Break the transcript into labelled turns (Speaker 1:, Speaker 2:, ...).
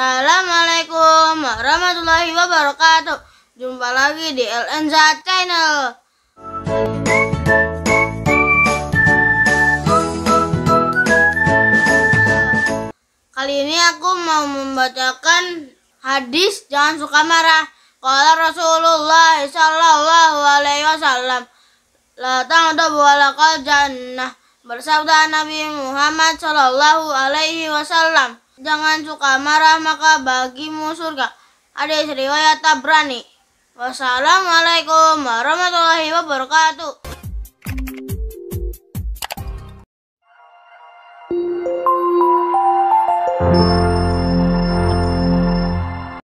Speaker 1: Assalamualaikum warahmatullahi wabarakatuh. Jumpa lagi di LNZ Channel. Kali ini aku mau membacakan hadis jangan suka marah. Kalau Rasulullah sallallahu alaihi wasallam la tangdabu walakal jannah. Bersabda Nabi Muhammad sallallahu alaihi wasallam, jangan suka marah maka bagimu surga. Hadis riwayat Tabrani. Wassalamualaikum warahmatullahi wabarakatuh.